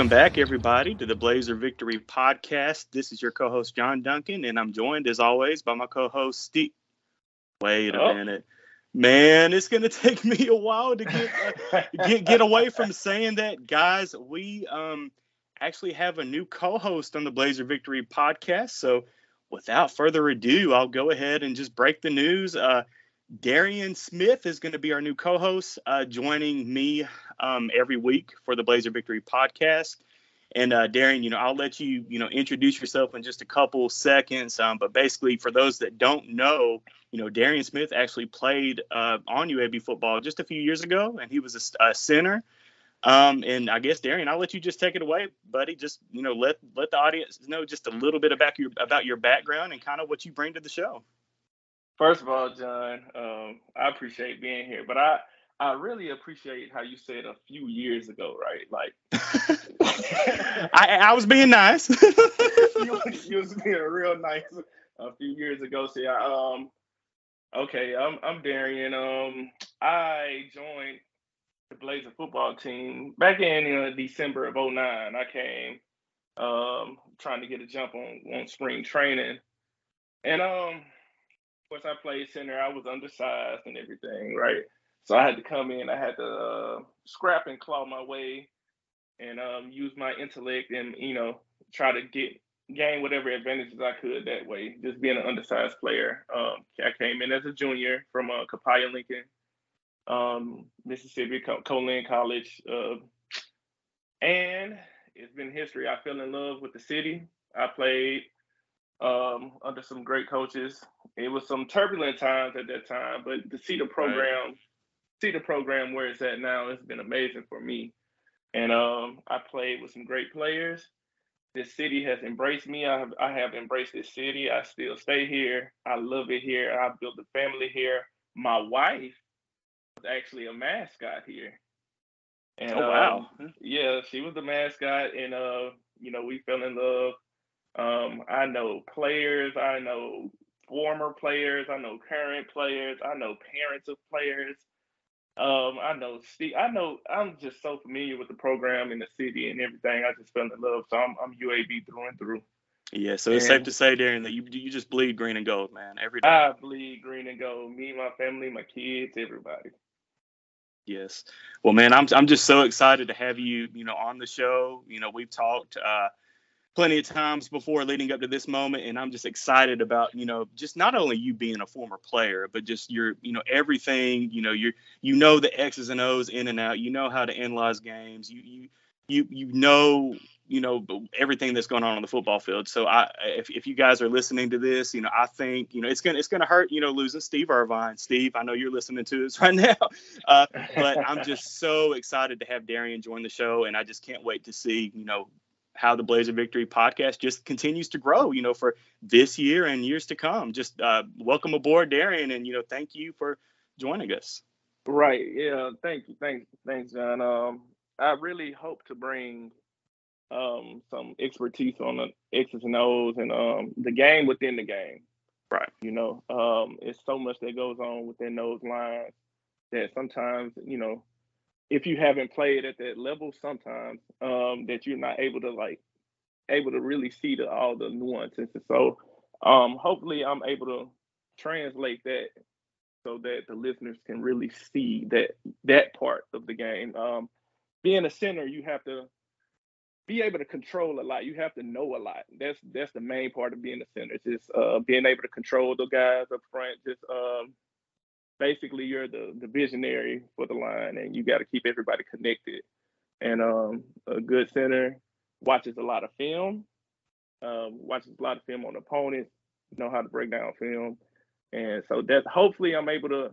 Welcome back, everybody, to the Blazer Victory Podcast. This is your co-host John Duncan, and I'm joined, as always, by my co-host Steve. Wait a oh. minute, man! It's gonna take me a while to get uh, get get away from saying that, guys. We um actually have a new co-host on the Blazer Victory Podcast. So, without further ado, I'll go ahead and just break the news. Uh, Darion Smith is going to be our new co-host, uh, joining me um, every week for the Blazer Victory podcast. And uh, Darion, you know, I'll let you, you know, introduce yourself in just a couple seconds. Um, but basically, for those that don't know, you know, Darion Smith actually played uh, on UAB football just a few years ago, and he was a, a center. Um, and I guess Darion, I'll let you just take it away, buddy. Just you know, let let the audience know just a little bit about your about your background and kind of what you bring to the show. First of all, John, um, I appreciate being here, but I I really appreciate how you said a few years ago, right? Like, I, I was being nice. you, you, was being real nice a few years ago. See, I, um, okay, I'm I'm Darion. Um, I joined the Blazer football team back in uh, December of 09. I came um trying to get a jump on on spring training, and um, of course, I played center. I was undersized and everything, right? So I had to come in. I had to uh, scrap and claw my way, and um, use my intellect, and you know, try to get gain whatever advantages I could that way. Just being an undersized player. Um, I came in as a junior from uh, Lincoln, um, Mississippi, Co- College, uh, and it's been history. I fell in love with the city. I played um, under some great coaches. It was some turbulent times at that time, but to see the program right see the program where it's at now, it's been amazing for me. And um, I played with some great players. This city has embraced me. I have, I have embraced this city. I still stay here. I love it here. I built a family here. My wife was actually a mascot here. And, oh wow! Um, yeah, she was the mascot, and uh, you know, we fell in love. Um, I know players. I know former players. I know current players. I know parents of players. Um, I know Steve. I know I'm just so familiar with the program in the city and everything. I just fell in love. So I'm, I'm UAB through and through. Yeah, so it's and safe to say, Darion, that you you just bleed green and gold, man, every day. I bleed green and gold. Me, my family, my kids, everybody. Yes. Well, man, I'm I'm just so excited to have you, you know, on the show. You know, we've talked uh, plenty of times before leading up to this moment and i'm just excited about you know just not only you being a former player but just your you know everything you know you you know the x's and o's in and out. You know how to analyze games. You you you you know you know everything that's going on on the football field. So i if, if you guys are listening to this you know i think you know it's gonna it's gonna hurt you know losing steve irvine. Steve i know you're listening to this right now uh, but i'm just so excited to have darion join the show and i just can't wait to see you know how the Blazer Victory podcast just continues to grow, you know, for this year and years to come. Just uh, welcome aboard, Darion, and you know, thank you for joining us. Right. Yeah. Thank you. Thanks. Thanks, John. Um, I really hope to bring um some expertise on the X's and O's and um the game within the game. Right. You know, um, it's so much that goes on within those lines that sometimes, you know, if you haven't played at that level sometimes um, that you're not able to like able to really see the all the nuances. So um, hopefully i'm able to translate that so that the listeners can really see that that part of the game. Um, being a center you have to be able to control a lot. You have to know a lot. That's that's the main part of being a center. Just uh, being able to control the guys up front just um, basically you're the the visionary for the line, and you got to keep everybody connected. And um, a good center watches a lot of film, um, watches a lot of film on opponents, know how to break down film, and so that's hopefully I'm able to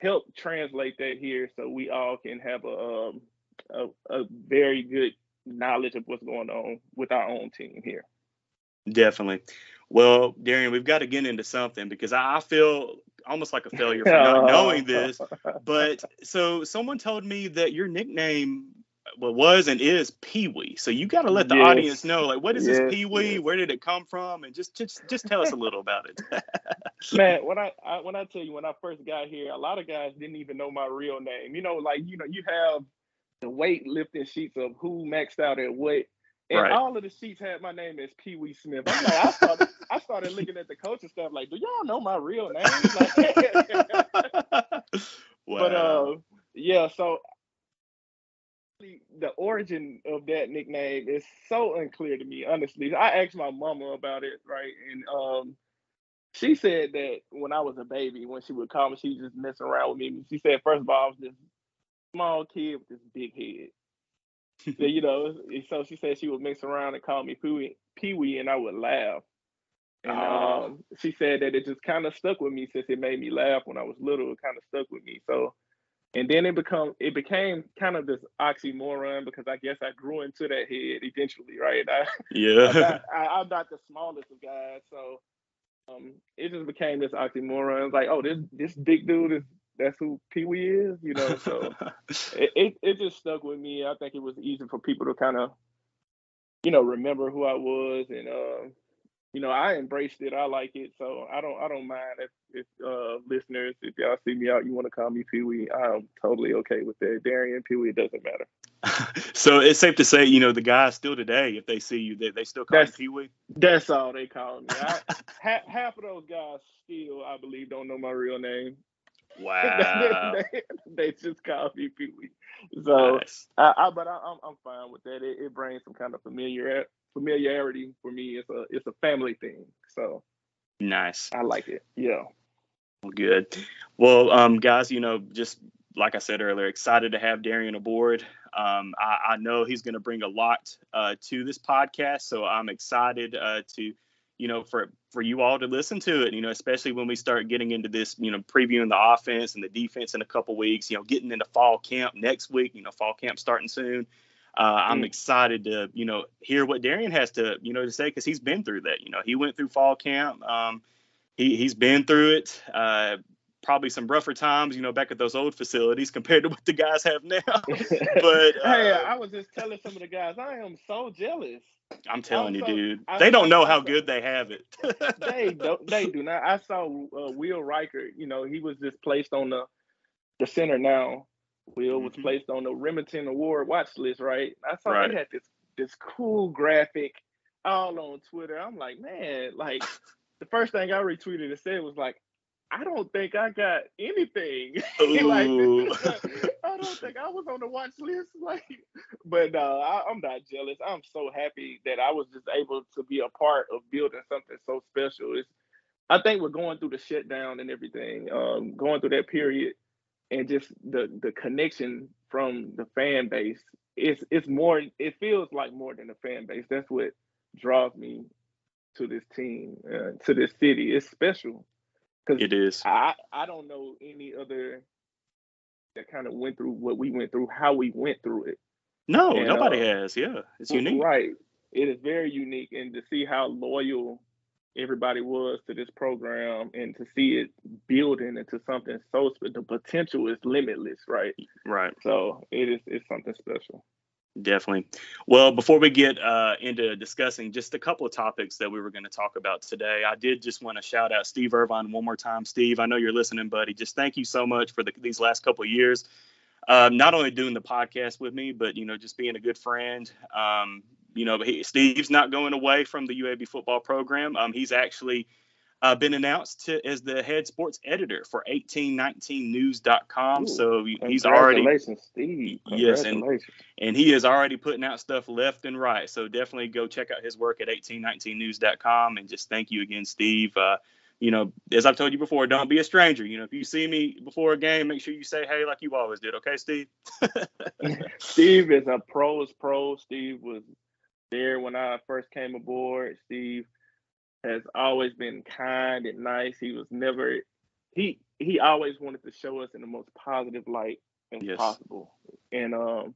help translate that here, so we all can have a um, a, a very good knowledge of what's going on with our own team here. Definitely. Well, Darion, we've got to get into something because I feel almost like a failure for not knowing this. But so someone told me that your nickname uh, well, was and is Pee Wee. So you got to let the yes. audience know, like, what is yes, this Pee Wee? Yes. Where did it come from? And just just just tell us a little about it. Man, when I, I, when I tell you when I first got here, a lot of guys didn't even know my real name. You know, like you know, you have the weight lifting sheets of who maxed out at what. And Right. all of the sheets had my name as Pee Wee Smith. I'm like, I started, I started looking at the coaching stuff like, do y'all know my real name? Like, wow. But uh, yeah. So the origin of that nickname is so unclear to me. Honestly, I asked my mama about it, right, and um, she said that when I was a baby, when she would call me, she was just messing around with me. She said, first of all, I was this small kid with this big head. So, you know, so she said she would mix around and call me Pee Wee, and I would laugh. And Oh. um, she said that it just kind of stuck with me since it made me laugh when I was little. It kind of stuck with me. So, and then it become it became kind of this oxymoron because I guess I grew into that head eventually, right? I, I'm, yeah. not, I, I'm not the smallest of guys, so um, it just became this oxymoron. It's like, oh, this this big dude is that's who Pee Wee is, you know. So it, it it just stuck with me. I think it was easy for people to kind of, you know, remember who I was, and uh, you know, I embraced it. I like it, so I don't I don't mind if if uh, listeners, if y'all see me out, you want to call me Pee Wee, I'm totally okay with that. Darion Pee Wee, it doesn't matter. so it's safe to say, you know, the guys still today, if they see you, they, they still call you Pee Wee. That's all they call me. I, ha, half of those guys still, I believe, don't know my real name. Wow. they, they just call me Pee Wee. So. nice. I, I but I, I'm I'm fine with that. It, it brings some kind of familiar familiarity for me. It's a it's a family thing, so Nice. I like it. Yeah. Well, good. Well, um, guys, you know, just like I said earlier, excited to have Darion aboard. Um, I, I know he's going to bring a lot uh, to this podcast, so I'm excited uh, to, you know, for for you all to listen to it. You know, especially when we start getting into this, you know, previewing the offense and the defense in a couple weeks. You know, getting into fall camp next week. You know, fall camp starting soon. Uh, I'm Mm. excited to, you know, hear what Darion has to, you know, to say because he's been through that. You know, he went through fall camp. Um, he he's been through it. Uh, probably some rougher times, you know, back at those old facilities compared to what the guys have now. But, hey, uh, I was just telling some of the guys, I am so jealous. I'm telling you, Also, dude, I- they don't I- know how good they have it. They don't they do not. I saw uh, Will Riker. You know, he was just placed on the the center now. Will was Mhm. placed on the Remington Award watch list, right? I saw Right. they had this this cool graphic all on Twitter. I'm like, man, like the first thing I retweeted and said was like, I don't think I got anything. like, I don't think I was on the watch list. Like, but no, I, I'm not jealous. I'm so happy that I was just able to be a part of building something so special. It's, I think we're going through the shutdown and everything, um, going through that period, and just the the connection from the fan base. It's it's more. It feels like more than a fan base. That's what draws me to this team, uh, to this city. It's special because it is. I I don't know any other that kind of went through what we went through, how we went through it. No, and, nobody uh, has. Yeah, it's unique. Right. It is very unique, and to see how loyal everybody was to this program, and to see it building into something so the potential is limitless, right? Right. So it is it's something special. Definitely. Well, before we get uh, into discussing just a couple of topics that we were going to talk about today, I did just want to shout out Steve Irvine one more time. Steve, I know you're listening, buddy. Just thank you so much for the, these last couple of years. Um, not only doing the podcast with me, but you know, just being a good friend. Um, you know, he, Steve's not going away from the UAB football program. Um, he's actually uh, been announced to, as the head sports editor for 1819news.com. Ooh, So he's already Congratulations, Steve. Yes, and- and he is already putting out stuff left and right. So definitely go check out his work at 1819news.com and just thank you again, Steve. Uh, you know, as I've told you before, don't be a stranger. You know, if you see me before a game, make sure you say hey like you always did. Okay, Steve? Steve is a pro's pro. Steve was there when I first came aboard. Steve has always been kind and nice. He was never he he always wanted to show us in the most positive light as Yes. possible. And um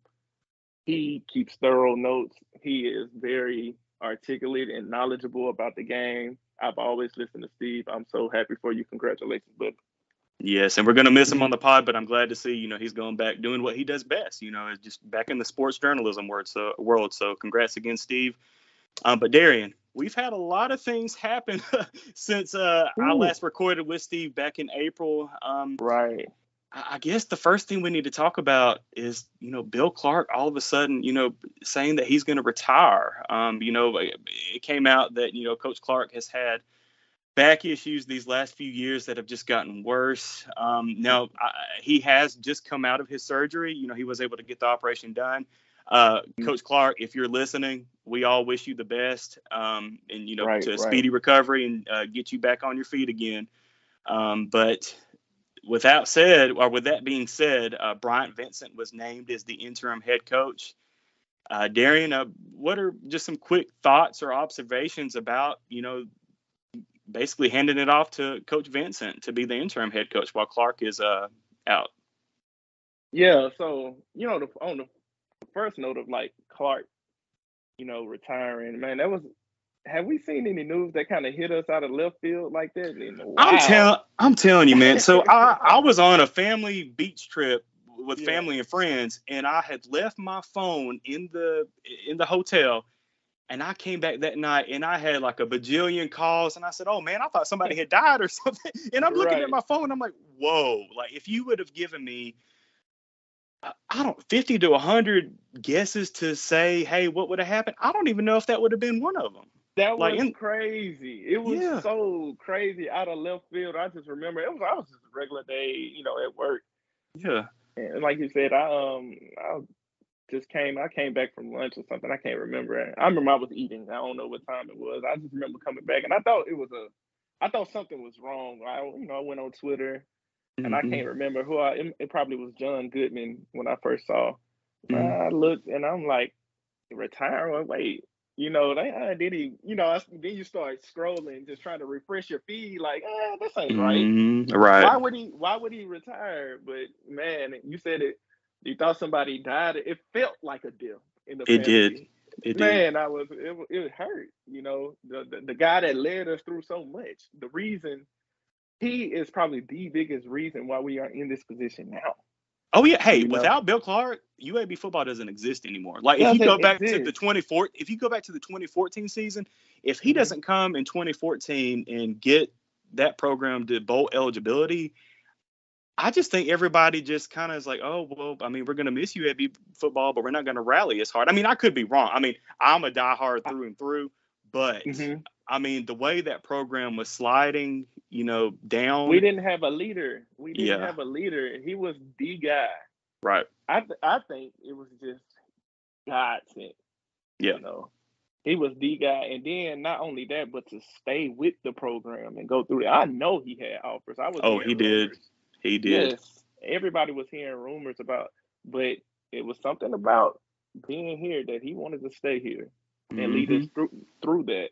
he keeps thorough notes. He is very articulate and knowledgeable about the game. I've always listened to Steve. I'm so happy for you. Congratulations, but Yes, and we're gonna miss him on the pod, but I'm glad to see you know he's going back doing what he does best. You know, just back in the sports journalism world. So world. So congrats again, Steve. Um, but Darion, we've had a lot of things happen since uh, I last recorded with Steve back in April. Um, right. I guess the first thing we need to talk about is, you know, Bill Clark all of a sudden, you know, saying that he's going to retire. Um, you know, it came out that, you know, Coach Clark has had back issues these last few years that have just gotten worse. Um, now, I, he has just come out of his surgery. You know, he was able to get the operation done. Uh, mm-hmm. Coach Clark, if you're listening, we all wish you the best um, and, you know, right, to a right. speedy recovery and uh, get you back on your feet again. Um, but without said, or with that being said, uh, Bryant Vincent was named as the interim head coach. Uh, Darion, uh, what are just some quick thoughts or observations about, you know, basically handing it off to Coach Vincent to be the interim head coach while Clark is uh, out? Yeah, so you know, the, on the first note of like Clark, you know, retiring, man, that was have we seen any news that kind of hit us out of left field like that? I'm telling, I'm telling you, man. So I, I was on a family beach trip with yeah. family and friends, and I had left my phone in the in the hotel, and I came back that night, and I had like a bajillion calls, and I said, "Oh man, I thought somebody had died or something." And I'm looking right. at my phone, I'm like, "Whoa!" Like if you would have given me I don't 50 to 100 guesses to say, hey, what would have happened? I don't even know if that would have been one of them. That was like, crazy. It was yeah. so crazy out of left field. I just remember it was I was just a regular day, you know, at work. Yeah. And like you said, I um I just came I came back from lunch or something. I can't remember. I remember I was eating. I don't know what time it was. I just remember coming back and I thought it was a I thought something was wrong. I you know, I went on Twitter and mm-hmm. I can't remember who I it, it, probably was John Goodman when I first saw. Mm-hmm. I looked and I'm like, retire? Wait, you know, they uh, did he, you know, then you start scrolling, just trying to refresh your feed, like, eh, this ain't mm-hmm. right. Right. Why would he? Why would he retire? But man, you said it. You thought somebody died. It felt like a deal in the. It did. It man, did. I was. It, it hurt. You know, the, the the guy that led us through so much. The reason he is probably the biggest reason why we are in this position now. Oh yeah, hey, you without know? Bill Clark, UAB football doesn't exist anymore. Like if you go back to the 24 if you go back to the 2014 season, if he mm-hmm. doesn't come in 2014 and get that program to bowl eligibility, I just think everybody just kind of is like, oh well, I mean, we're gonna miss you UAB football, but we're not gonna rally as hard. I mean, I could be wrong. I mean, I'm a diehard through and through, but mm-hmm. I mean, the way that program was sliding, you know, down. We didn't have a leader. We didn't yeah. have a leader. He was the guy. Right. I th- I think it was just God sent. Yeah. You know, he was the guy, and then not only that, but to stay with the program and go through it. I know he had offers. I was. Oh, he rumors. did. He did. Yes, everybody was hearing rumors about, but it was something about being here that he wanted to stay here and mm-hmm. lead us mm-hmm. through through that.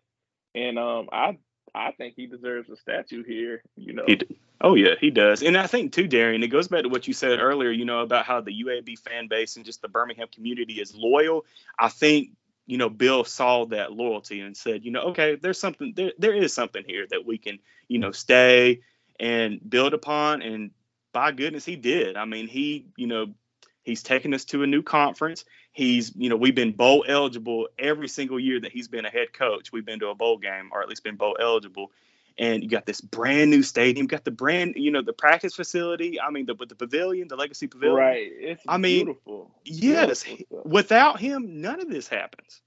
And um, I I think he deserves a statue here. You know. He, oh yeah, he does. And I think too, Darion, it goes back to what you said earlier. You know about how the UAB fan base and just the Birmingham community is loyal. I think you know Bill saw that loyalty and said, you know, okay, there's something there. There is something here that we can you know stay and build upon. And by goodness, he did. I mean, he you know He's taken us to a new conference. He's, you know, we've been bowl eligible every single year that he's been a head coach. We've been to a bowl game or at least been bowl eligible. And you got this brand new stadium, you got the brand, you know, the practice facility. I mean, the with the pavilion, the legacy pavilion. Right. It's I mean, beautiful. Yes. Beautiful without him, none of this happens.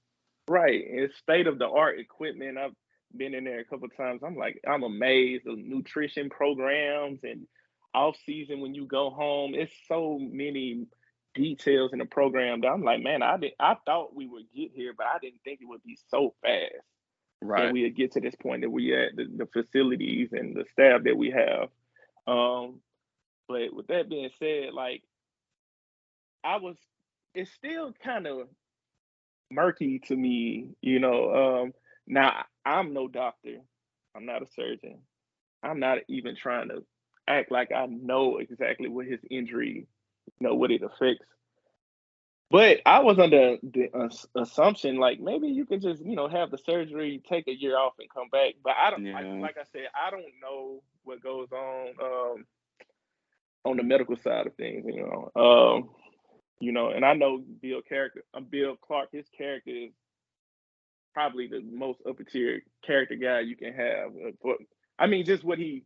Right. It's state of the art equipment. I've been in there a couple times. I'm like, I'm amazed. The nutrition programs and off season when you go home, it's so many details in the program that I'm like, man, I did I thought we would get here, but I didn't think it would be so fast. Right. And we would get to this point that we at the, the facilities and the staff that we have. Um, but with that being said, like I was it's still kind of murky to me, you know. Um now I'm no doctor. I'm not a surgeon. I'm not even trying to act like I know exactly what his injury you know what it affects. But I was under the uh, assumption like maybe you could just you know have the surgery, take a year off, and come back. But I don't yeah. like, like I said, I don't know what goes on um, on the medical side of things. You know, um, you know, and I know Bill character, uh, Bill Clark, his character is probably the most upper tier character guy you can have. Uh, but I mean, just what he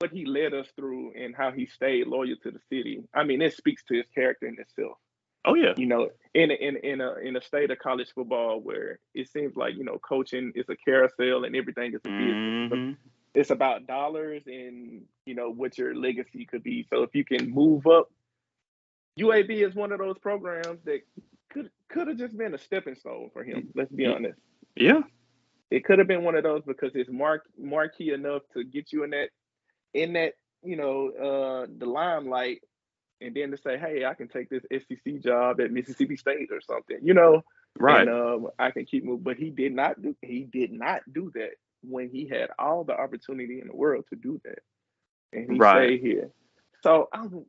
what he led us through and how he stayed loyal to the city. I mean, it speaks to his character in itself. Oh yeah. You know, in a, in in a in a state of college football where it seems like you know coaching is a carousel and everything is a business. Mm-hmm. It's about dollars and you know what your legacy could be. So if you can move up, UAB is one of those programs that could could have just been a stepping stone for him. Let's be honest. Yeah. It could have been one of those because it's mark marquee enough to get you in that in that you know uh the limelight and then to say, hey, I can take this SEC job at Mississippi State or something, you know, Right. and um, I can keep moving. But he did not do he did not do that when he had all the opportunity in the world to do that, and he Right. stayed here. So I'm,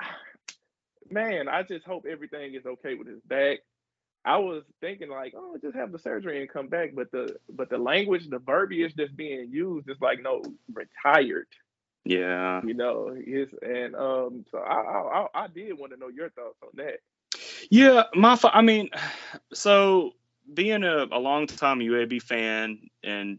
man, I just hope everything is okay with his back. I was thinking like, oh, just have the surgery and come back, but the but the language, the verbiage that's being used is like, no, retired. Yeah. You know, his and um. So I I I, did want to know your thoughts on that. Yeah, my I mean, so being a, a long time UAB fan and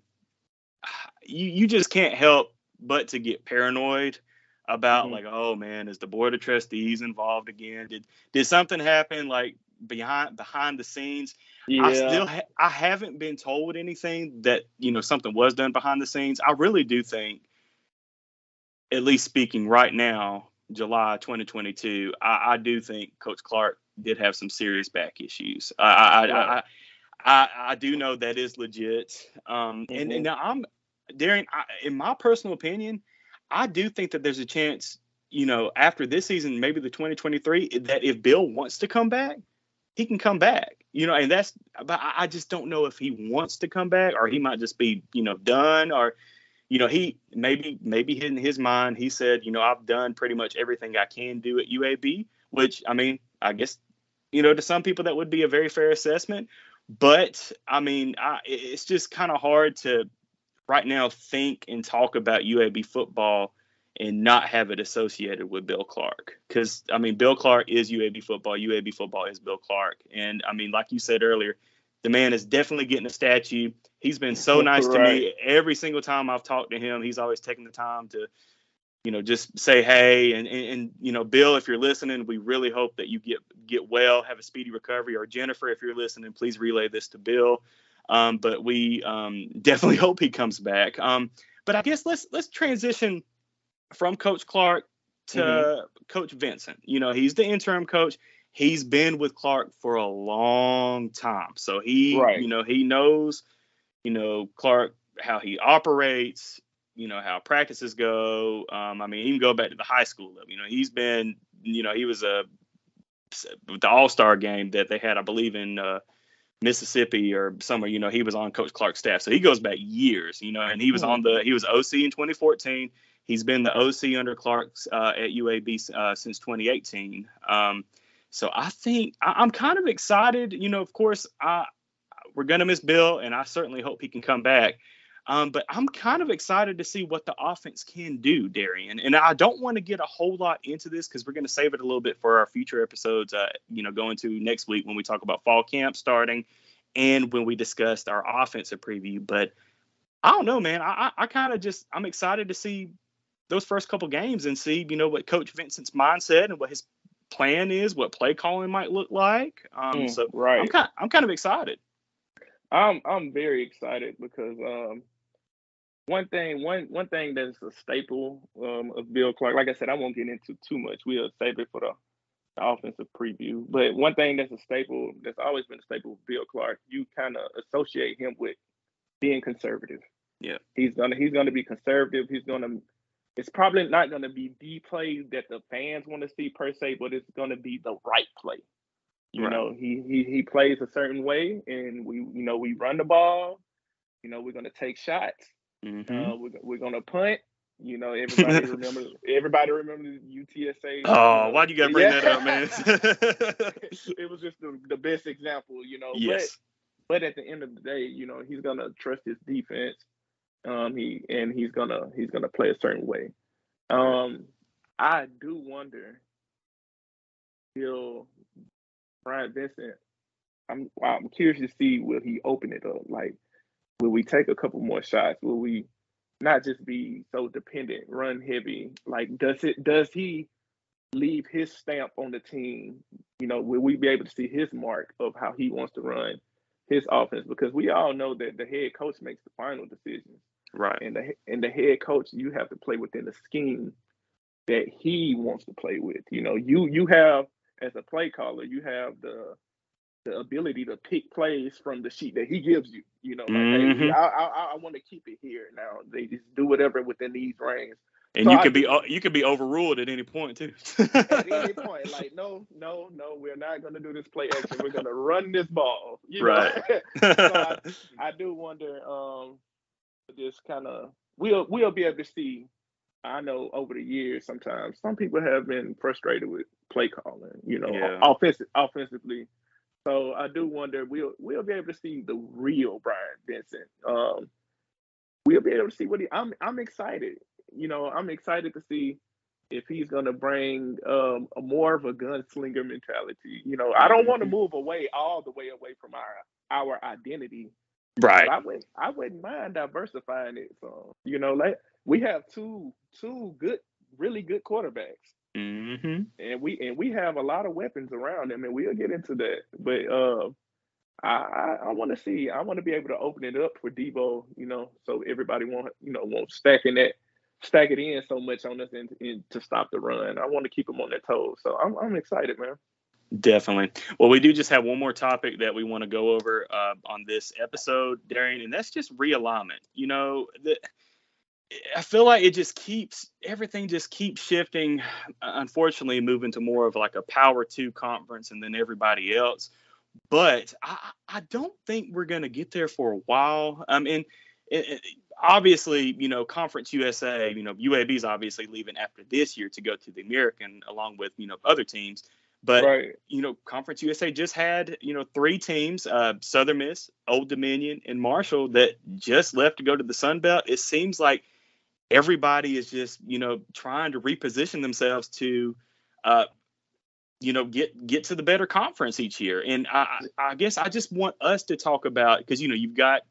you you just can't help but to get paranoid about Mhm. like, oh man, is the board of trustees involved again? Did did something happen like behind behind the scenes? Yeah. I still ha- I haven't been told anything that you know something was done behind the scenes. I really do think, at least speaking right now, July 2022, I, I do think Coach Clark did have some serious back issues. I I, I, I, I I do know that is legit. Um, and, Mhm. and now I'm Darion. I, in my personal opinion, I do think that there's a chance. You know, after this season, maybe the 2023, that if Bill wants to come back, he can come back. You know, and that's. But I just don't know if he wants to come back, or he might just be, you know, done, or, you know, he maybe maybe in his mind he said, you know, I've done pretty much everything I can do at UAB, which I mean, I guess, you know, to some people that would be a very fair assessment. But I mean, I, it's just kind of hard to right now think and talk about UAB football and not have it associated with Bill Clark. Because I mean, Bill Clark is UAB football. UAB football is Bill Clark. And I mean, like you said earlier, the man is definitely getting a statue. He's been so nice to me every single time I've talked to him. He's always taking the time to, you know, just say hey. And, and, and you know, Bill, if you're listening, we really hope that you get get well, have a speedy recovery. Or Jennifer, if you're listening, please relay this to Bill. Um, but we um, definitely hope he comes back. Um, but I guess let's let's transition from Coach Clark to Mhm. Coach Vincent. You know, he's the interim coach. He's been with Clark for a long time, so he, Right. you know, he knows, you know, Clark how he operates. You know how practices go. Um, I mean, even go back to the high school level. You know, he's been, you know, he was a the All Star game that they had, I believe, in uh, Mississippi or somewhere. You know, he was on Coach Clark's staff, so he goes back years. You know, and he was on the he was OC in 2014. He's been the OC under Clark's uh, at UAB uh, since 2018. Um, so I think I, I'm kind of excited. You know, of course, I, we're gonna miss Bill, and I certainly hope he can come back. Um, but I'm kind of excited to see what the offense can do, Darion. And I don't want to get a whole lot into this because we're going to save it a little bit for our future episodes. Uh, you know, going to next week when we talk about fall camp starting, and when we discussed our offensive preview. But I don't know, man. I, I, I kind of just I'm excited to see those first couple games and see you know what Coach Vincent's mindset and what his plan is, what play calling might look like. Um, Mm, so right. I'm kind I'm kind of excited. I'm I'm very excited because um one thing one one thing that's a staple um of Bill Clark, like I said, I won't get into too much. We'll save it for the, the offensive preview. But one thing that's a staple that's always been a staple of Bill Clark, you kind of associate him with being conservative. Yeah. He's gonna he's gonna be conservative. He's gonna it's probably not gonna be the play that the fans want to see per se, but it's gonna be the right play. You Right. know, he he he plays a certain way, and we you know we run the ball. You know, we're gonna take shots. Mhm. Uh, we're we're gonna punt. You know, everybody remember everybody remember UTSA. Oh, know, why'd you gotta bring yeah. that up, man? it was just the, the best example, you know. yes. But but at the end of the day, you know, he's gonna trust his defense. Um, he and he's gonna he's gonna play a certain way. Um, I do wonder, will Bryant Vincent? I'm I'm curious to see will he open it up? Like, will we take a couple more shots? Will we not just be so dependent, run heavy. Like, does it does he leave his stamp on the team? You know, will we be able to see his mark of how he wants to run his offense? Because we all know that the head coach makes the final decisions. Right. And the and the head coach, you have to play within the scheme that he wants to play with. You know, you you have as a play caller, you have the the ability to pick plays from the sheet that he gives you. You know, like, mm-hmm. hey, I, I, I want to keep it here. Now they just do whatever within these reins. And so you I, could be you could be overruled at any point too. at any point, like no, no, no, we're not going to do this play action. We're going to run this ball. You right. so I, I, do wonder. Um, just kind of we'll we'll be able to see. I know over the years, sometimes some people have been frustrated with play calling. You know, yeah. offensive offensively so I do wonder we'll we'll be able to see the real Bryant Vincent. Um, we'll be able to see what he. I'm I'm excited. You know, I'm excited to see if he's going to bring um, a more of a gunslinger mentality. You know, I don't want to mm-hmm. move away all the way away from our our identity. Right. I wouldn't I wouldn't mind diversifying it. So you know, like we have two two good, really good quarterbacks. Mm-hmm. And we and we have a lot of weapons around them, and we'll get into that. But uh, I I, I want to see. I want to be able to open it up for Deebo, you know, so everybody won't you know won't stack in that stack it in so much on us and, and to stop the run. I want to keep them on their toes. So I'm I'm excited, man. Definitely. Well, we do just have one more topic that we want to go over uh, on this episode, Darion, and that's just realignment. You know, the, I feel like it just keeps everything just keeps shifting. Unfortunately, moving to more of like a power two conference and then everybody else. But I, I don't think we're going to get there for a while. I mean, obviously, you know, Conference USA, you know, UAB is obviously leaving after this year to go to the American along with, you know, other teams. But right. you know, Conference USA just had you know three teams: uh, Southern Miss, Old Dominion, and Marshall that just left to go to the Sun Belt. It seems like everybody is just you know trying to reposition themselves to uh, you know get get to the better conference each year and i i guess i just want us to talk about because you know you've got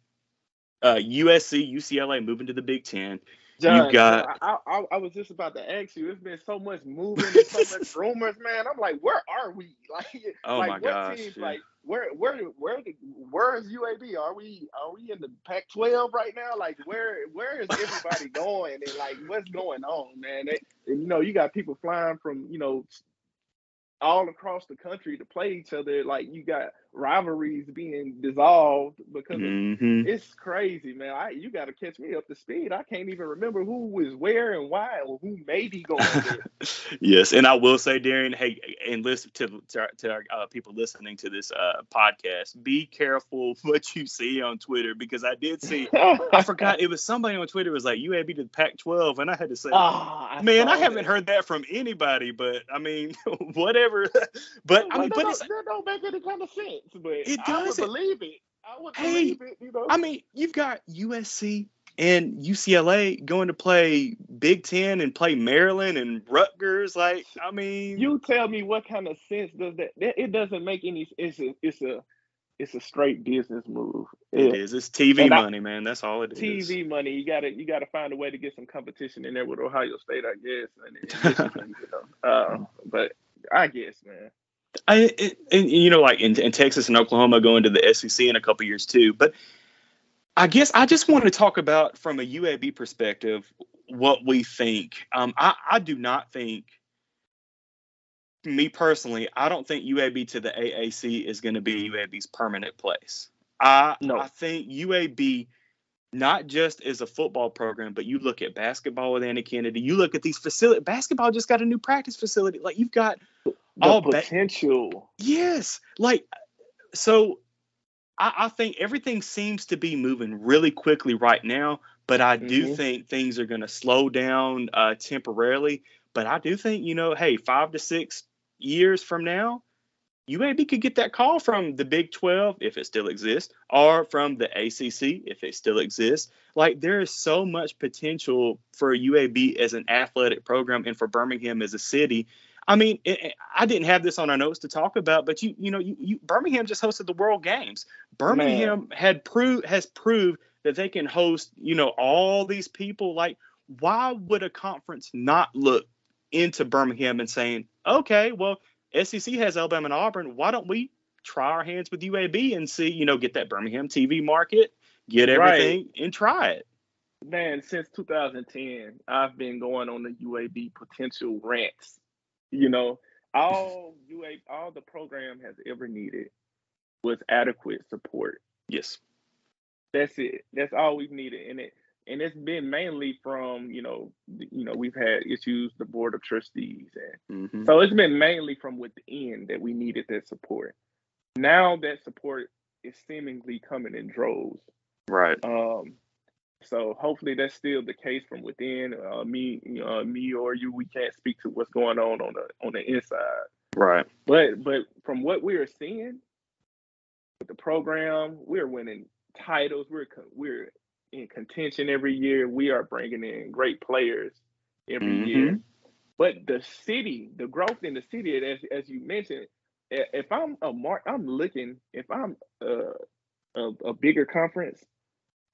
uh, usc ucla moving to the big ten John, you got. I, I, I, was just about to ask you. It's been so much moving, and so much rumors, man. I'm like, where are we? Like, oh like my what gosh, teams, yeah. like where, where, where, where is UAB? Are we, are we in the Pac-12 right now? Like, where, where is everybody going? And like, what's going on, man? They, and, you know, you got people flying from, you know, all across the country to play each other. Like you got rivalries being dissolved because mm-hmm. of, it's crazy, man. I you got to catch me up to speed. I can't even remember who was where and why or who may be going. yes, and I will say, Darion, hey, and listen to to, our, to our uh, people listening to this uh, podcast. Be careful what you see on Twitter because I did see. I forgot it was somebody on Twitter was like UAB to the Pac-12, and I had to say, oh, I man, I haven't heard that from anybody. But I mean, whatever. but I mean, but it's, that don't make any kind of sense but it does. I would believe it. I would hey, believe it. You know. I mean, you've got USC and UCLA going to play Big Ten and play Maryland and Rutgers. Like, I mean, you tell me what kind of sense does that? It doesn't make any. It's a. It's a. It's a straight business move. It, it is. It's TV money, I, man. That's all it TV is. TV money. You gotta. You gotta find a way to get some competition in there with Ohio State, I guess. And, and you know. Uh, but I guess, man. I and, you know like in, in, Texas and Oklahoma going to the SEC in a couple years too. But I guess I just want to talk about from a UAB perspective what we think. Um, I, I do not think, me personally, I don't think UAB to the AAC is going to be UAB's permanent place. I no. I think UAB not just as a football program, but you look at basketball with Andy Kennedy. You look at these facility. Basketball just got a new practice facility. Like you've got the all potential. Ba- yes, like so. I, I, think everything seems to be moving really quickly right now, but I do mm-hmm. think things are going to slow down uh, temporarily. But I do think you know, hey, five to six years from now, UAB could get that call from the Big 12 if it still exists, or from the ACC if it still exists. Like there is so much potential for UAB as an athletic program and for Birmingham as a city. I mean, it, I didn't have this on our notes to talk about, but you, you know, you, you Birmingham just hosted the World Games. Birmingham Man. had proved has proved that they can host, you know, all these people. Like, why would a conference not look into Birmingham and saying, okay, well, SEC has Alabama and Auburn. Why don't we try our hands with UAB and see, you know, get that Birmingham TV market, get everything, right. and try it? Man, since 2010, I've been going on the UAB potential rants. You know, all UAB, all the program has ever needed was adequate support. Yes. That's it. That's all we've needed. And it and it's been mainly from, you know, you know, we've had issues, the board of trustees. And mm-hmm. so it's been mainly from within that we needed that support. Now that support is seemingly coming in droves. Right. Um, so hopefully that's still the case from within. Uh, me, uh, me or you, we can't speak to what's going on on the on the inside. Right. But but from what we are seeing with the program, we're winning titles. We're we're in contention every year. We are bringing in great players every mm-hmm. year. But the city, the growth in the city, as as you mentioned, if I'm a mark, I'm looking. If I'm a, a, a bigger conference,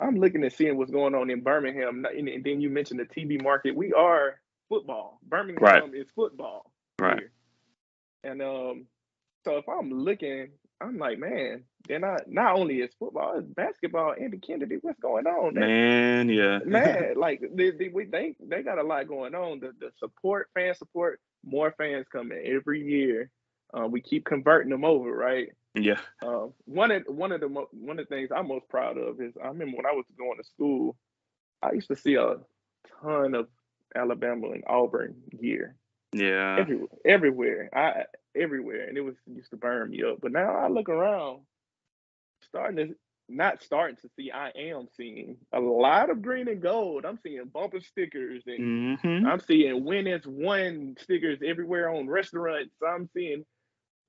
I'm looking at seeing what's going on in Birmingham. And then you mentioned the TV market. We are football. Birmingham right. is football. Right. Here. And um, so if I'm looking, I'm like, man, then I not only is football, it's basketball. Andy Kennedy, what's going on? Man, yeah, man, like they, they they they got a lot going on. The the support, fan support, more fans coming every year. Uh, we keep converting them over, right? Yeah. Um, one of one of the mo- one of the things I'm most proud of is I remember when I was going to school, I used to see a ton of Alabama and Auburn gear. Yeah. Everywhere, everywhere, I everywhere, and it was used to burn me up. But now I look around, starting to not starting to see, I am seeing a lot of green and gold. I'm seeing bumper stickers and mm-hmm. I'm seeing when it's one stickers everywhere on restaurants. I'm seeing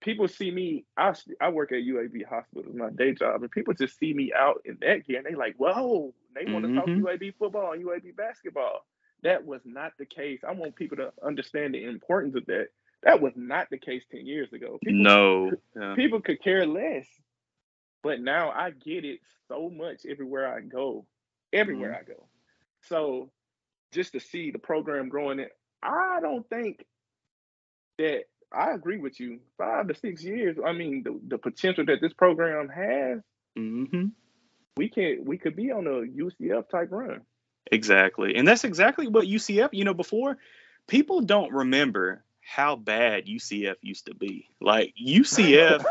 people see me. I I work at UAB Hospital, my day job, and people just see me out in that gear, and they like, "Whoa!" They want to mm-hmm. talk UAB football and UAB basketball. That was not the case. I want people to understand the importance of that. That was not the case ten years ago. People, no, yeah. people could care less, but now I get it so much everywhere I go. Everywhere mm-hmm. I go. So just to see the program growing, it I don't think that I agree with you. Five to six years. I mean, the, the potential that this program has, mm-hmm. we can't. we could be on a UCF type run. Exactly, and that's exactly what UCF. You know, before people don't remember how bad UCF used to be. Like UCF,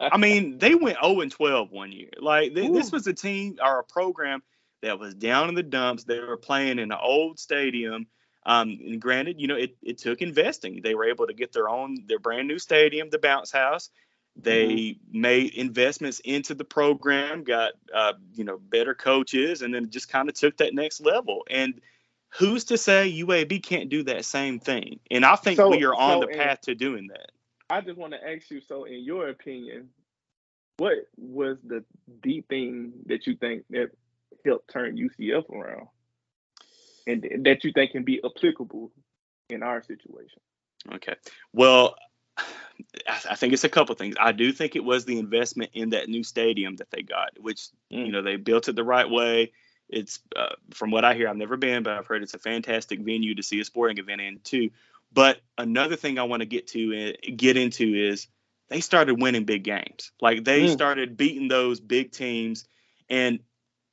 I mean, they went 0 and 12 one year. Like th- this was a team or a program that was down in the dumps. They were playing in an old stadium um, and granted, you know, it, it took investing. They were able to get their own, their brand new stadium, the Bounce House. They mm-hmm. made investments into the program, got, uh, you know, better coaches, and then just kind of took that next level. And who's to say UAB can't do that same thing? And I think so, we are on so the path to doing that. I just want to ask you so, in your opinion, what was the deep thing that you think that helped turn UCF around? And that you think can be applicable in our situation? Okay. Well, I think it's a couple things. I do think it was the investment in that new stadium that they got, which mm. you know they built it the right way. It's uh, from what I hear, I've never been, but I've heard it's a fantastic venue to see a sporting event in too. But another thing I want to get to uh, get into is they started winning big games. Like they mm. started beating those big teams, and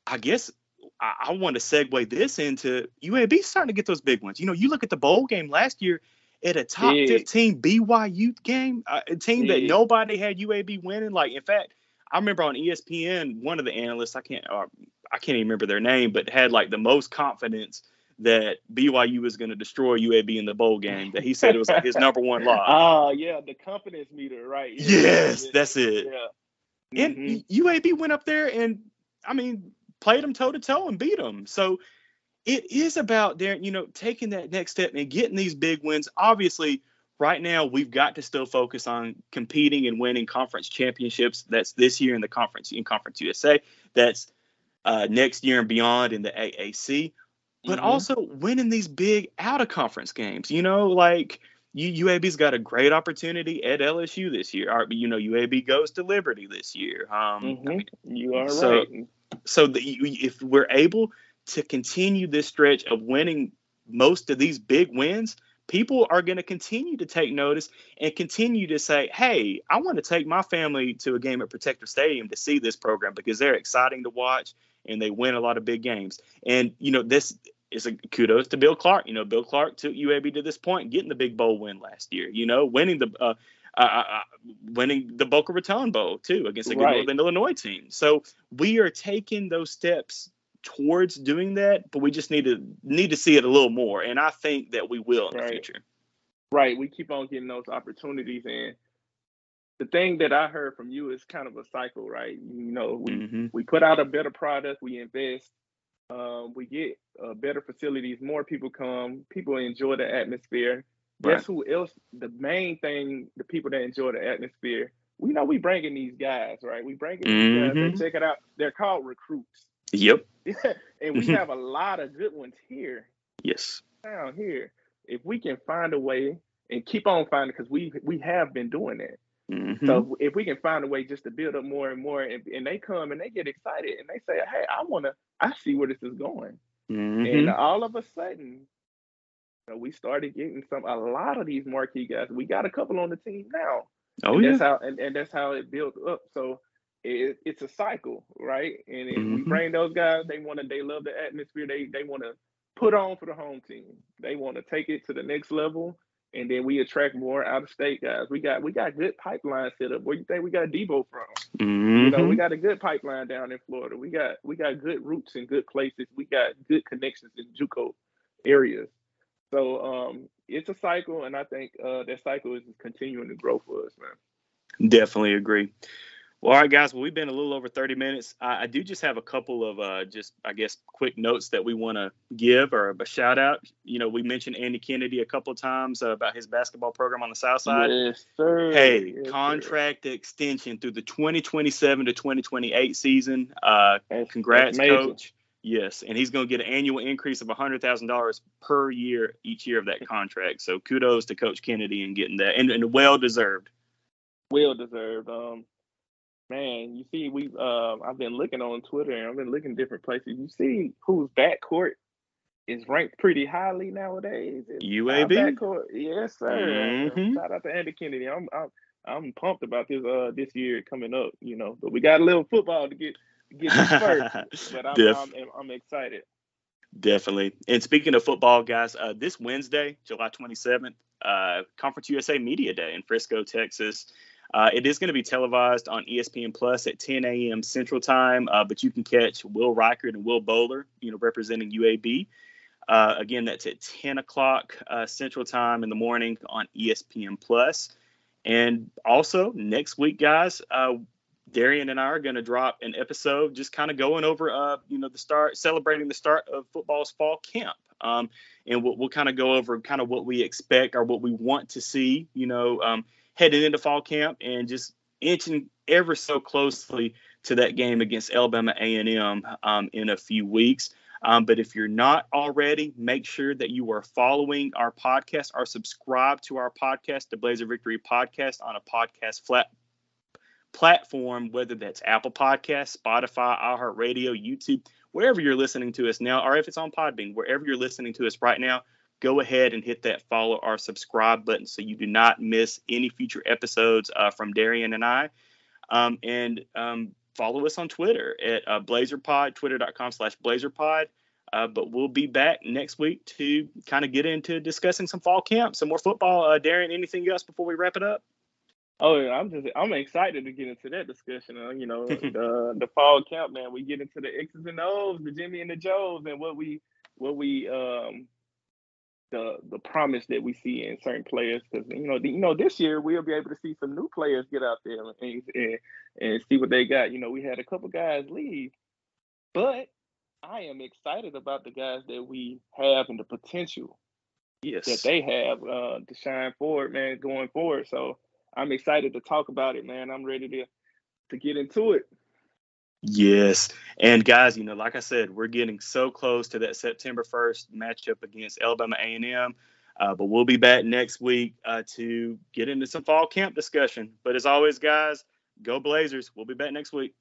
I guess I, I want to segue this into UAB starting to get those big ones. You know, you look at the bowl game last year at a top yeah. 15 BYU game, uh, a team yeah. that nobody had UAB winning. Like, in fact, I remember on ESPN, one of the analysts, I can't, uh, I can't even remember their name, but had like the most confidence that BYU was going to destroy UAB in the bowl game. That he said it was like his number one lock. Oh yeah, the confidence meter, right? Yeah, yes, that's it. Yeah. And mm-hmm. UAB went up there and I mean played them toe to toe and beat them. So it is about there, you know, taking that next step and getting these big wins. Obviously, right now we've got to still focus on competing and winning conference championships. That's this year in the conference in Conference USA. That's uh, next year and beyond in the AAC. But mm-hmm. also winning these big out of conference games. You know, like UAB's got a great opportunity at LSU this year. you know, UAB goes to Liberty this year. Um, mm-hmm. I mean, you are so, right. So if we're able to continue this stretch of winning most of these big wins, people are going to continue to take notice and continue to say, "Hey, I want to take my family to a game at Protective Stadium to see this program because they're exciting to watch and they win a lot of big games." And you know, this is a kudos to Bill Clark. You know, Bill Clark took UAB to this point, getting the big bowl win last year. You know, winning the uh, uh, winning the Boca Raton Bowl too against a good right. Northern Illinois team. So we are taking those steps towards doing that, but we just need to need to see it a little more, and I think that we will in right. the future. Right, we keep on getting those opportunities, and the thing that I heard from you is kind of a cycle, right? You know, we mm-hmm. we put out a better product, we invest, um, we get uh, better facilities, more people come, people enjoy the atmosphere. Right. Guess who else? The main thing, the people that enjoy the atmosphere, we know we bringing these guys, right? We bringing mm-hmm. these guys. They mm-hmm. check it out. They're called recruits. Yep. and we have a lot of good ones here. Yes. Down here, if we can find a way and keep on finding, because we we have been doing that. Mm-hmm. So if we can find a way just to build up more and more, and, and they come and they get excited and they say, "Hey, I want to, I see where this is going," mm-hmm. and all of a sudden, know, we started getting some a lot of these marquee guys. We got a couple on the team now. Oh and yeah. That's how and, and that's how it built up. So it, it's a cycle, right? And if mm-hmm. we bring those guys, they want to, they love the atmosphere. They they want to put on for the home team. They want to take it to the next level, and then we attract more out of state guys. We got we got good pipeline set up. Where you think we got Debo from? Mm-hmm. You know, we mm-hmm. got a good pipeline down in Florida. We got we got good roots in good places. We got good connections in JUCO areas. So um, it's a cycle, and I think uh, that cycle is continuing to grow for us, man. Definitely agree. Well, all right, guys. Well, we've been a little over 30 minutes. I, I do just have a couple of uh, just, I guess, quick notes that we want to give or a shout out. You know, we mentioned Andy Kennedy a couple of times uh, about his basketball program on the South Side. Yes, sir. Hey, yes, contract sir. extension through the 2027 to 2028 season. Uh, that's, congrats, that's coach. Yes, and he's going to get an annual increase of $100,000 per year each year of that contract. So kudos to Coach Kennedy in getting that, and, and well deserved. Well deserved. Um, man, you see, we uh, I've been looking on Twitter and I've been looking different places. You see whose backcourt is ranked pretty highly nowadays. UAB. Backcourt, yes, sir. Mm-hmm. Shout out to Andy Kennedy. I'm I'm I'm pumped about this uh this year coming up. You know, but we got a little football to get get first. but I'm, Def- I'm, I'm, I'm excited. Definitely. And speaking of football, guys, uh, this Wednesday, July 27th, uh, Conference USA Media Day in Frisco, Texas. Uh, it is going to be televised on ESPN Plus at 10 a.m. Central Time, uh, but you can catch Will Reichard and Will Bowler, you know, representing UAB. Uh, again, that's at 10 o'clock uh, Central Time in the morning on ESPN Plus. And also next week, guys, uh, Darion and I are going to drop an episode just kind of going over, uh, you know, the start, celebrating the start of football's fall camp. Um, and we'll, we'll kind of go over kind of what we expect or what we want to see, you know, um, heading into fall camp and just inching ever so closely to that game against Alabama A&M um, in a few weeks. Um, but if you're not already, make sure that you are following our podcast or subscribe to our podcast, the Blazer Victory Podcast, on a podcast flat platform, whether that's Apple Podcasts, Spotify, iHeartRadio, YouTube, wherever you're listening to us now, or if it's on Podbean, wherever you're listening to us right now, go ahead and hit that follow or subscribe button so you do not miss any future episodes uh, from Darion and I. Um, and um, follow us on Twitter at uh, BlazerPod, twitter.com slash BlazerPod. Uh, but we'll be back next week to kind of get into discussing some fall camp, some more football. Uh, Darion, anything else before we wrap it up? Oh, yeah, I'm just I'm excited to get into that discussion. Uh, you know, the the fall camp, man. We get into the X's and O's, the Jimmy and the Joes, and what we what we um the the promise that we see in certain players because you know the, you know this year we'll be able to see some new players get out there and, and and see what they got. You know we had a couple guys leave, but I am excited about the guys that we have and the potential yes. that they have uh, to shine forward, man, going forward. So I'm excited to talk about it, man. I'm ready to to get into it. Yes. And guys, you know, like I said, we're getting so close to that September 1st matchup against Alabama A&M. Uh, but we'll be back next week uh, to get into some fall camp discussion. But as always, guys, go Blazers. We'll be back next week.